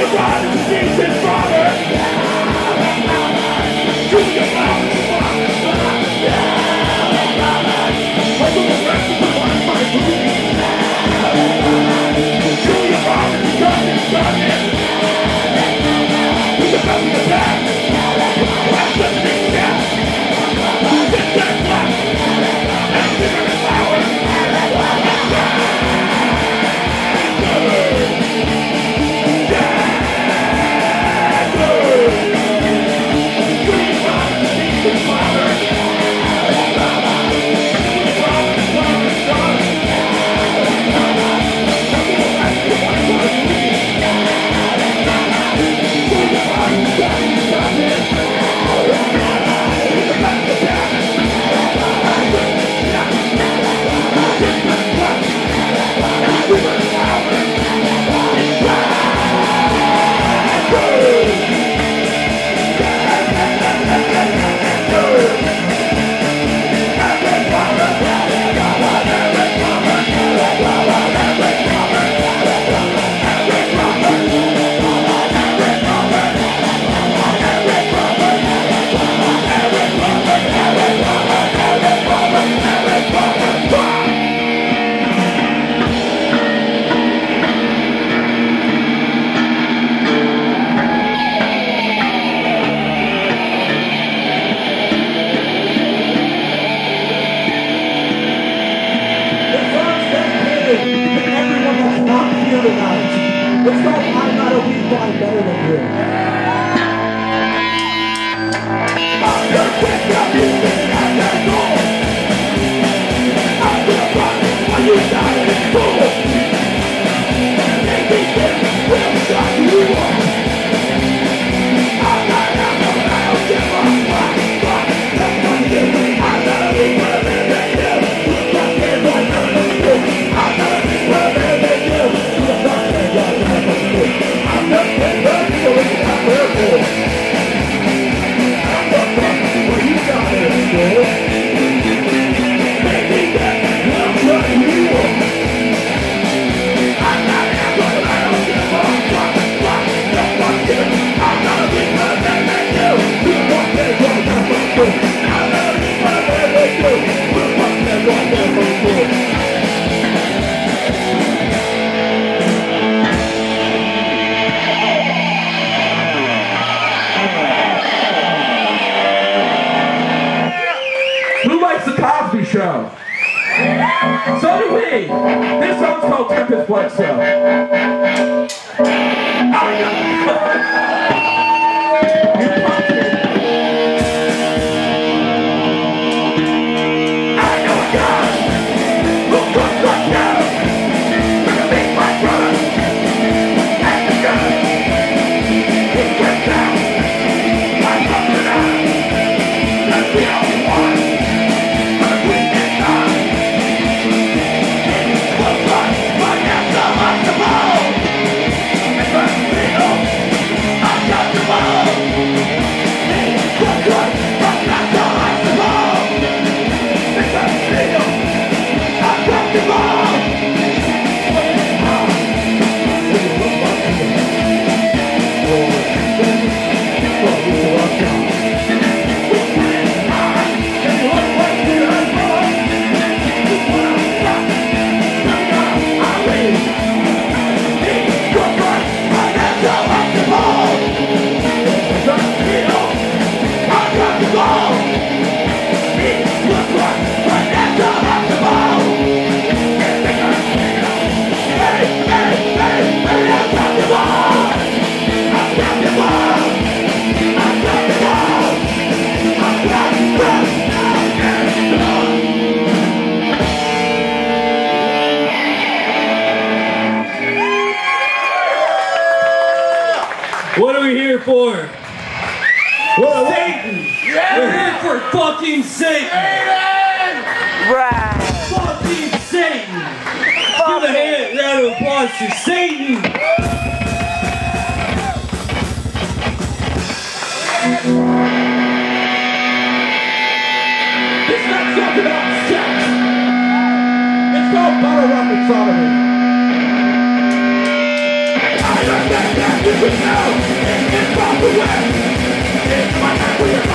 everybody. Who likes the Cosby Show? So do we. This song's called Tempest Bledsoe. You What Satan! We're here for fucking Satan! Right. Fucking Satan! Give a hand, round of applause to Satan! This next song's about sex. It's called Bottle Rocket Sodomy. Wait, come on, I'm gonna fire, but I'm gonna